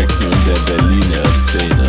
Perfektion der Berliner Szene.